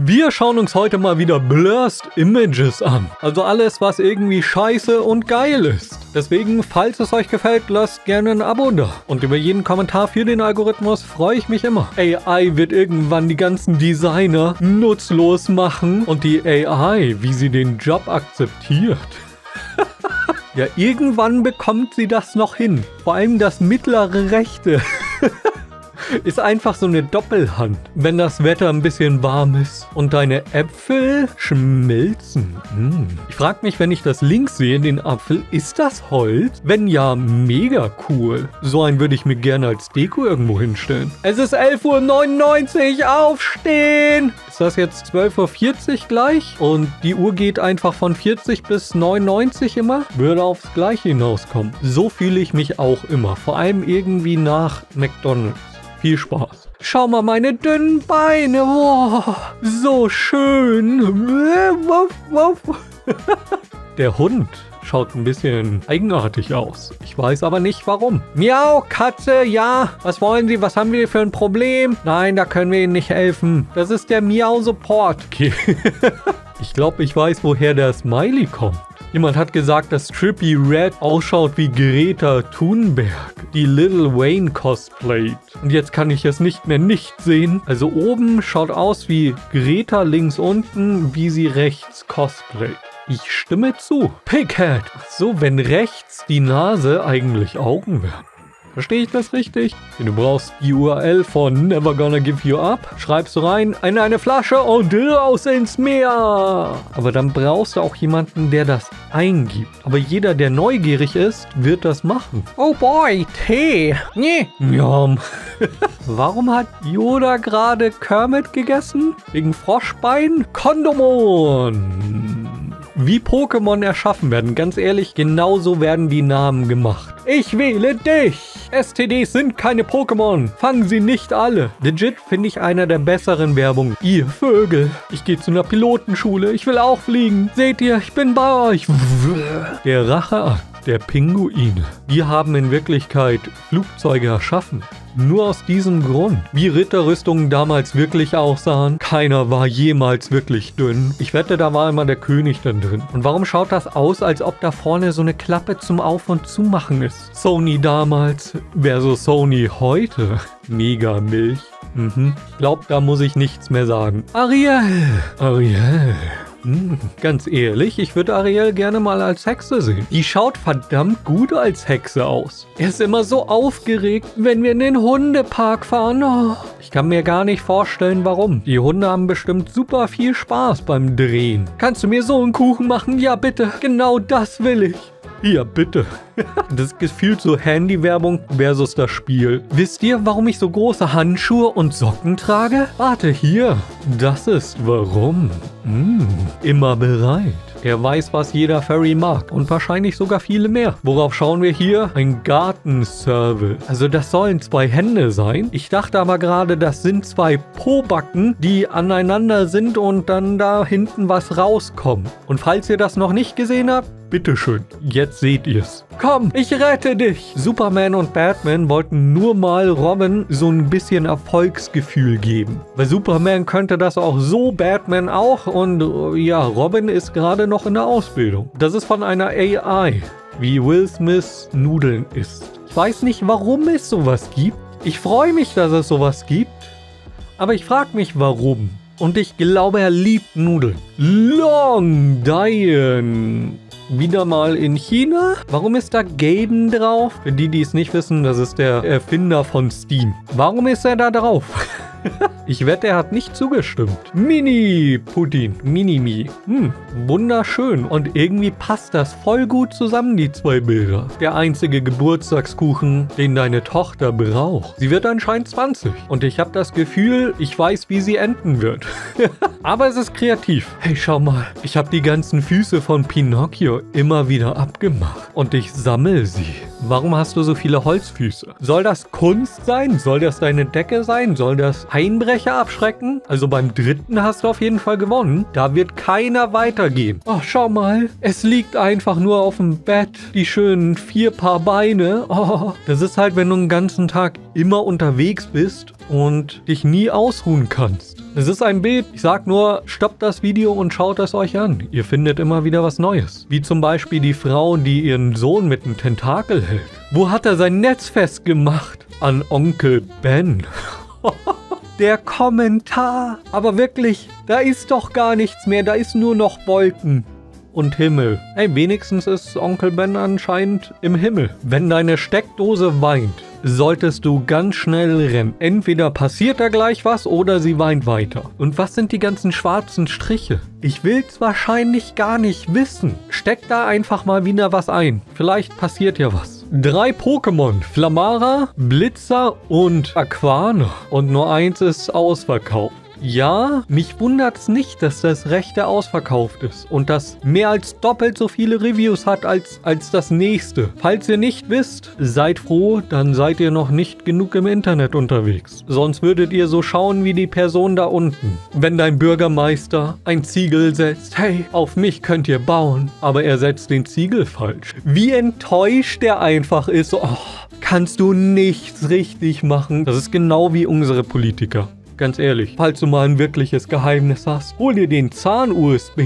Wir schauen uns heute mal wieder Blurst Images an. Also alles, was irgendwie scheiße und geil ist. Deswegen, falls es euch gefällt, lasst gerne ein Abo da. Und über jeden Kommentar für den Algorithmus freue ich mich immer. AI wird irgendwann die ganzen Designer nutzlos machen und die AI, wie sie den Job akzeptiert. ja, irgendwann bekommt sie das noch hin. Vor allem das mittlere Rechte. ist einfach so eine Doppelhand. Wenn das Wetter ein bisschen warm ist und deine Äpfel schmelzen. Mm. Ich frage mich, wenn ich das links sehe, den Apfel, ist das Holz? Wenn ja, mega cool. So einen würde ich mir gerne als Deko irgendwo hinstellen. Es ist 11.99 Uhr, aufstehen! Ist das jetzt 12.40 Uhr gleich? Und die Uhr geht einfach von 40 bis 99 immer? Würde aufs Gleiche hinauskommen. So fühle ich mich auch immer. Vor allem irgendwie nach McDonald's. Viel Spaß. Schau mal meine dünnen Beine. Oh, so schön. Der Hund schaut ein bisschen eigenartig aus. Ich weiß aber nicht warum. Miau, Katze, ja. Was wollen Sie? Was haben wir für ein Problem? Nein, da können wir Ihnen nicht helfen. Das ist der Miau Support. Okay. ich glaube, ich weiß, woher der Smiley kommt. Jemand hat gesagt, dass Trippy Red ausschaut wie Greta Thunberg, die Little Wayne cosplayt. Und jetzt kann ich es nicht mehr nicht sehen. Also oben schaut aus wie Greta links unten, wie sie rechts cosplayt. Ich stimme zu. Pighead. So, wenn rechts die Nase eigentlich Augen wären. Verstehe ich das richtig? Du brauchst die URL von Never Gonna Give You Up, schreibst du rein in eine Flasche und raus ins Meer. Aber dann brauchst du auch jemanden, der das eingibt. Aber jeder, der neugierig ist, wird das machen. Oh boy, Tee. Nee. Ja. Warum hat Yoda gerade Kermit gegessen? Wegen Froschbein? Kondomon wie Pokémon erschaffen werden. Ganz ehrlich, genauso werden die Namen gemacht. Ich wähle dich! STDs sind keine Pokémon. Fangen sie nicht alle. Legit finde ich einer der besseren Werbungen. Ihr Vögel. Ich gehe zu einer Pilotenschule. Ich will auch fliegen. Seht ihr, ich bin bei euch. Der Racheakt der Pinguine. Die haben in Wirklichkeit Flugzeuge erschaffen. Nur aus diesem Grund. Wie Ritterrüstungen damals wirklich aussahen, keiner war jemals wirklich dünn. Ich wette, da war immer der König dann drin. Und warum schaut das aus, als ob da vorne so eine Klappe zum Auf- und Zumachen ist? Sony damals versus Sony heute. Mega Milch. Mhm. Ich glaube, da muss ich nichts mehr sagen. Ariel! Ariel! Hm, ganz ehrlich, ich würde Ariel gerne mal als Hexe sehen. Die schaut verdammt gut als Hexe aus. Er ist immer so aufgeregt, wenn wir in den Hundepark fahren. Oh, ich kann mir gar nicht vorstellen, warum. Die Hunde haben bestimmt super viel Spaß beim Drehen. Kannst du mir so einen Kuchen machen? Ja, bitte. Genau das will ich. Ja, bitte. Das Gefühl so Handy-Werbung versus das Spiel. Wisst ihr, warum ich so große Handschuhe und Socken trage? Warte, hier. Das ist warum. Hm, immer bereit. Er weiß, was jeder Furry mag und wahrscheinlich sogar viele mehr. Worauf schauen wir hier? Ein Gartenservice. Also das sollen zwei Hände sein. Ich dachte aber gerade, das sind zwei Pobacken, die aneinander sind und dann da hinten was rauskommt. Und falls ihr das noch nicht gesehen habt, Bitteschön, jetzt seht ihr's. Komm, ich rette dich! Superman und Batman wollten nur mal Robin so ein bisschen Erfolgsgefühl geben. Bei Superman könnte das auch so, Batman auch und ja, Robin ist gerade noch in der Ausbildung. Das ist von einer AI, wie Will Smith Nudeln isst. Ich weiß nicht, warum es sowas gibt. Ich freue mich, dass es sowas gibt, aber ich frage mich, warum. Und ich glaube, er liebt Nudeln. Long Diane wieder mal in China. Warum ist da Gaben drauf? Für die, die es nicht wissen, das ist der Erfinder von Steam. Warum ist er da drauf? ich wette, er hat nicht zugestimmt. Mini-Pudding. Mini-Mi. Hm, wunderschön. Und irgendwie passt das voll gut zusammen, die zwei Bilder. Der einzige Geburtstagskuchen, den deine Tochter braucht. Sie wird anscheinend 20. Und ich habe das Gefühl, ich weiß, wie sie enden wird. Aber es ist kreativ. Hey, schau mal. Ich habe die ganzen Füße von Pinocchio immer wieder abgemacht. Und ich sammle sie. Warum hast du so viele Holzfüße? Soll das Kunst sein? Soll das deine Decke sein? Soll das Einbrecher abschrecken? Also beim dritten hast du auf jeden Fall gewonnen. Da wird keiner weitergehen. Oh, schau mal. Es liegt einfach nur auf dem Bett. Die schönen vier Paar Beine. Oh, das ist halt, wenn du einen ganzen Tag immer unterwegs bist und dich nie ausruhen kannst. Es ist ein Bild. Ich sag nur, stoppt das Video und schaut es euch an. Ihr findet immer wieder was Neues. Wie zum Beispiel die Frau, die ihren Sohn mit einem Tentakel hält. Wo hat er sein Netz festgemacht? An Onkel Ben. Der Kommentar. Aber wirklich, da ist doch gar nichts mehr. Da ist nur noch Wolken und Himmel. Hey, wenigstens ist Onkel Ben anscheinend im Himmel. Wenn deine Steckdose weint, solltest du ganz schnell rennen. Entweder passiert da gleich was oder sie weint weiter. Und was sind die ganzen schwarzen Striche? Ich will's wahrscheinlich gar nicht wissen. Steck da einfach mal wieder was ein. Vielleicht passiert ja was. Drei Pokémon, Flamara, Blitzer und Aquana. Und nur eins ist ausverkauft. Ja, mich wundert es nicht, dass das Rechte ausverkauft ist und das mehr als doppelt so viele Reviews hat als, als das nächste. Falls ihr nicht wisst, seid froh, dann seid ihr noch nicht genug im Internet unterwegs. Sonst würdet ihr so schauen wie die Person da unten. Wenn dein Bürgermeister ein Ziegel setzt, hey, auf mich könnt ihr bauen, aber er setzt den Ziegel falsch. Wie enttäuscht er einfach ist, oh, kannst du nichts richtig machen. Das ist genau wie unsere Politiker. Ganz ehrlich, falls du mal ein wirkliches Geheimnis hast, hol dir den Zahn-USB.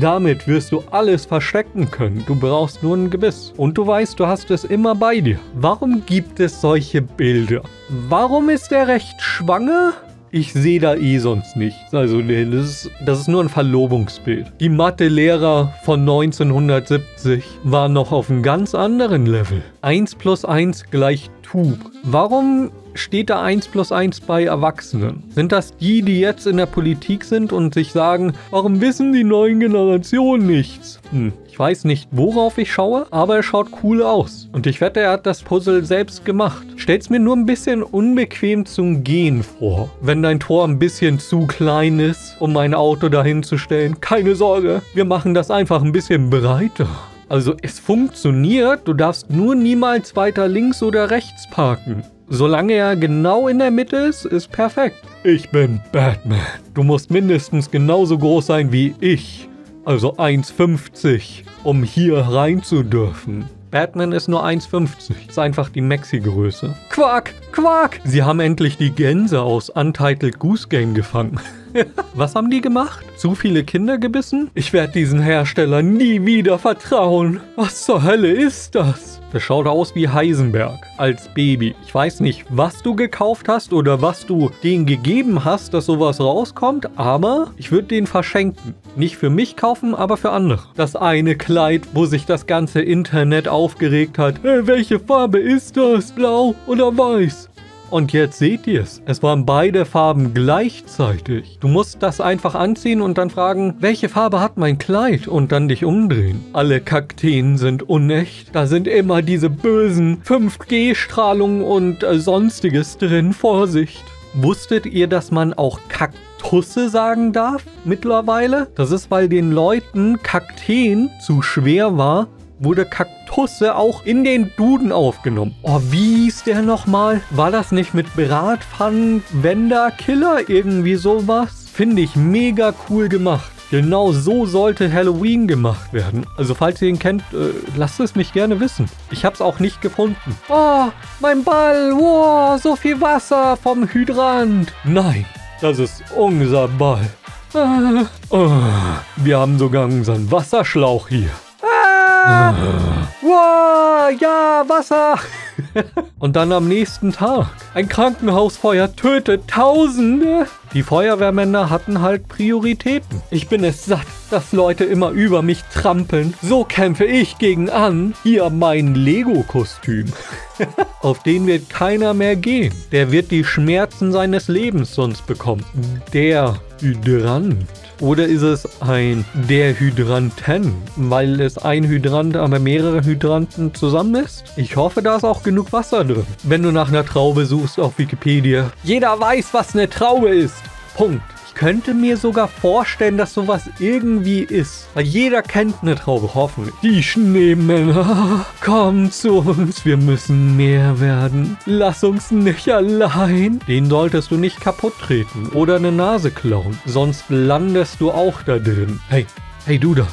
Damit wirst du alles verstecken können. Du brauchst nur ein Gebiss. Und du weißt, du hast es immer bei dir. Warum gibt es solche Bilder? Warum ist er recht schwanger? Ich sehe da eh sonst nichts. Also, nee, das ist, das ist nur ein Verlobungsbild. Die Mathelehrer von 1970 waren noch auf einem ganz anderen Level. 1 plus 1 gleich Tube. Warum steht da 1 plus 1 bei Erwachsenen? Sind das die, die jetzt in der Politik sind und sich sagen, warum wissen die neuen Generationen nichts? Hm, ich weiß nicht, worauf ich schaue, aber er schaut cool aus. Und ich wette, er hat das Puzzle selbst gemacht. Stell's mir nur ein bisschen unbequem zum Gehen vor. Wenn dein Tor ein bisschen zu klein ist, um mein Auto dahin zu stellen. Keine Sorge, wir machen das einfach ein bisschen breiter. Also es funktioniert, du darfst nur niemals weiter links oder rechts parken. Solange er genau in der Mitte ist, ist perfekt. Ich bin Batman. Du musst mindestens genauso groß sein wie ich. Also 1,50, um hier rein zu dürfen. Batman ist nur 1,50. Ist einfach die Maxi-Größe. Quack, Quack! Sie haben endlich die Gänse aus Untitled Goose Game gefangen. Was haben die gemacht? Zu viele Kinder gebissen? Ich werde diesen Hersteller nie wieder vertrauen. Was zur Hölle ist das? Das schaut aus wie Heisenberg als Baby. Ich weiß nicht, was du gekauft hast oder was du denen gegeben hast, dass sowas rauskommt, aber ich würde den verschenken. Nicht für mich kaufen, aber für andere. Das eine Kleid, wo sich das ganze Internet aufgeregt hat. Hey, welche Farbe ist das? Blau oder weiß? Und jetzt seht ihr es. Es waren beide Farben gleichzeitig. Du musst das einfach anziehen und dann fragen, welche Farbe hat mein Kleid? Und dann dich umdrehen. Alle Kakteen sind unecht. Da sind immer diese bösen 5G-Strahlungen und äh, sonstiges drin. Vorsicht. Wusstet ihr, dass man auch Kaktusse sagen darf mittlerweile? Das ist, weil den Leuten Kakteen zu schwer war, wurde Kaktusse auch in den Duden aufgenommen. Oh, wie hieß der nochmal? War das nicht mit Bratpfannen, Wender, Killer, irgendwie sowas? Finde ich mega cool gemacht. Genau so sollte Halloween gemacht werden. Also falls ihr ihn kennt, äh, lasst es mich gerne wissen. Ich habe es auch nicht gefunden. Oh, mein Ball. Wow, so viel Wasser vom Hydrant. Nein, das ist unser Ball. Ah, oh, wir haben sogar unseren Wasserschlauch hier. Ah, wow, ja, Wasser. Und dann am nächsten Tag. Ein Krankenhausfeuer tötet Tausende. Die Feuerwehrmänner hatten halt Prioritäten. Ich bin es satt, dass Leute immer über mich trampeln. So kämpfe ich gegen an. Hier mein Lego-Kostüm. Auf den wird keiner mehr gehen. Der wird die Schmerzen seines Lebens sonst bekommen. Der Hydrant. Oder ist es ein der Hydranten, weil es ein Hydrant, aber mehrere Hydranten zusammen ist? Ich hoffe, da ist auch genug Wasser drin. Wenn du nach einer Traube suchst auf Wikipedia. Jeder weiß, was eine Traube ist. Punkt könnte mir sogar vorstellen, dass sowas irgendwie ist. Weil jeder kennt eine Traube, hoffentlich. Die Schneemänner, komm zu uns, wir müssen mehr werden. Lass uns nicht allein. Den solltest du nicht kaputt treten oder eine Nase klauen, sonst landest du auch da drin. Hey, hey du da,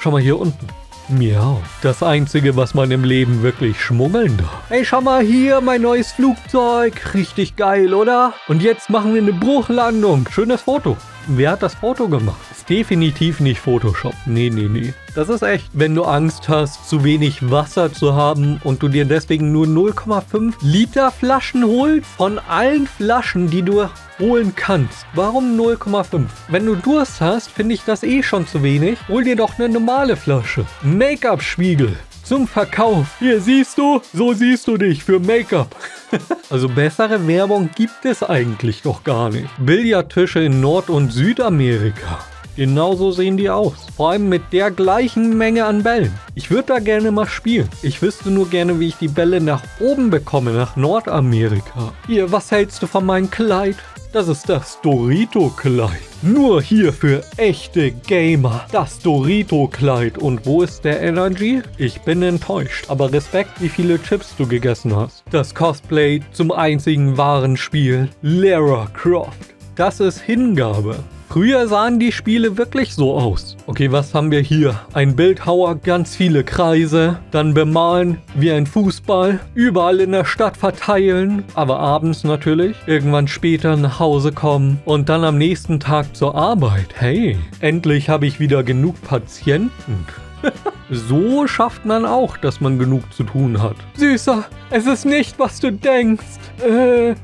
schau mal hier unten. Miau. Das Einzige, was man im Leben wirklich schmuggeln darf. Ey, schau mal hier, mein neues Flugzeug. Richtig geil, oder? Und jetzt machen wir eine Bruchlandung. Schönes Foto. Wer hat das Foto gemacht? Ist definitiv nicht Photoshop. Nee, nee, nee. Das ist echt, wenn du Angst hast, zu wenig Wasser zu haben und du dir deswegen nur 0,5 Liter Flaschen holst von allen Flaschen, die du holen kannst. Warum 0,5? Wenn du Durst hast, finde ich das eh schon zu wenig. Hol dir doch eine normale Flasche. Make-up-Spiegel zum Verkauf. Hier siehst du, so siehst du dich für Make-up. also bessere Werbung gibt es eigentlich doch gar nicht. Billardtische in Nord- und Südamerika. Genauso sehen die aus. Vor allem mit der gleichen Menge an Bällen. Ich würde da gerne mal spielen. Ich wüsste nur gerne, wie ich die Bälle nach oben bekomme, nach Nordamerika. Hier, was hältst du von meinem Kleid? Das ist das Dorito-Kleid. Nur hier für echte Gamer. Das Dorito-Kleid. Und wo ist der Energy? Ich bin enttäuscht. Aber Respekt, wie viele Chips du gegessen hast. Das Cosplay zum einzigen wahren Spiel. Lara Croft. Das ist Hingabe. Früher sahen die Spiele wirklich so aus. Okay, was haben wir hier? Ein Bildhauer, ganz viele Kreise, dann bemalen wie ein Fußball, überall in der Stadt verteilen, aber abends natürlich, irgendwann später nach Hause kommen und dann am nächsten Tag zur Arbeit. Hey, endlich habe ich wieder genug Patienten. so schafft man auch, dass man genug zu tun hat. Süßer, es ist nicht, was du denkst. Äh,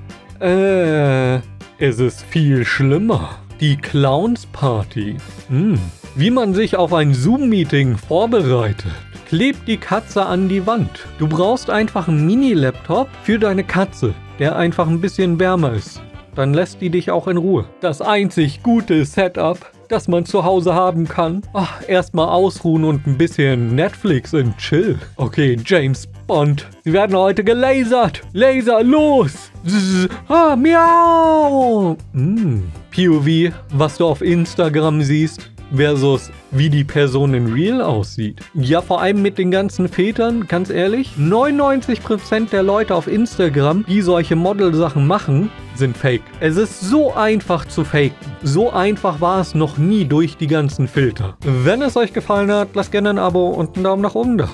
äh, es ist viel schlimmer. Die Clowns Party. Hm. Wie man sich auf ein Zoom-Meeting vorbereitet. Klebt die Katze an die Wand. Du brauchst einfach einen Mini-Laptop für deine Katze, der einfach ein bisschen wärmer ist. Dann lässt die dich auch in Ruhe. Das einzig gute Setup, das man zu Hause haben kann. Ach, erstmal ausruhen und ein bisschen Netflix und chill. Okay, James Bond. Sie werden heute gelasert. Laser, los! Zzz, ah, miau! Mm. POV, was du auf Instagram siehst, versus wie die Person in Real aussieht. Ja, vor allem mit den ganzen Vätern, ganz ehrlich, 99% der Leute auf Instagram, die solche Model-Sachen machen, sind fake. Es ist so einfach zu faken. So einfach war es noch nie durch die ganzen Filter. Wenn es euch gefallen hat, lasst gerne ein Abo und einen Daumen nach oben da.